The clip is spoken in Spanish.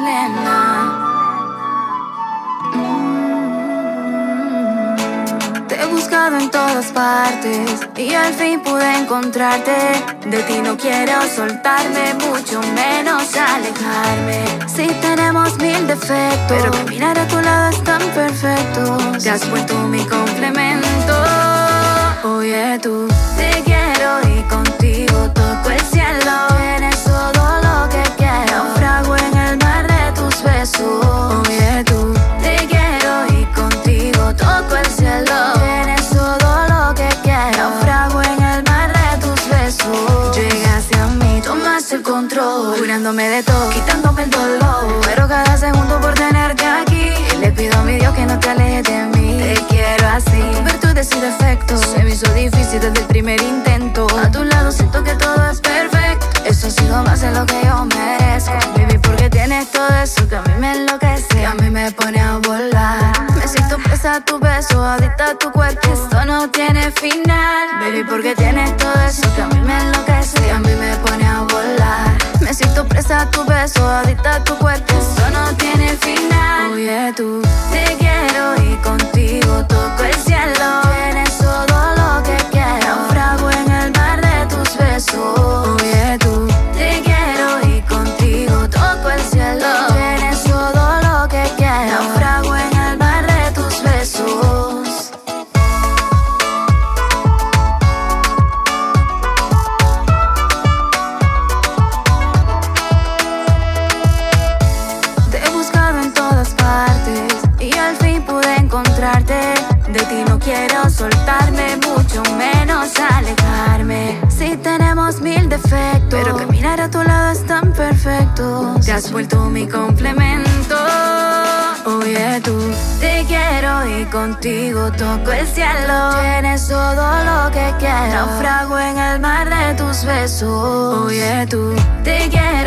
Mm. Te he buscado en todas partes y al fin pude encontrarte. De ti no quiero soltarme, mucho menos alejarme. Si tenemos mil defectos, pero caminar a tu lado es tan perfecto. Te has vuelto mi complemento. Oye, tú control. Curándome de todo, quitándome el dolor. Pero cada segundo por tenerte aquí. Le pido a mi Dios que no te alejes de mí. Te quiero así, virtudes y defectos. Se me hizo difícil desde el primer intento. A tu lado siento que todo es perfecto. Eso ha sido más de lo que yo merezco. Baby, porque tienes todo eso que a mí me enloquece. Que a mí me pone a volar. Me siento presa a tu beso, adicta a tu cuerpo. Esto no tiene final. Baby, porque tienes todo tu beso, adicta tu cuerpo. Esto no tiene final. Oye, tú De ti no quiero soltarme, mucho menos alejarme. Si tenemos mil defectos, pero caminar a tu lado es tan perfecto. Te has vuelto mi complemento. Oye, tú te quiero y contigo toco el cielo. Tienes todo lo que quiero. Naufrago en el mar de tus besos. Oye, tú te quiero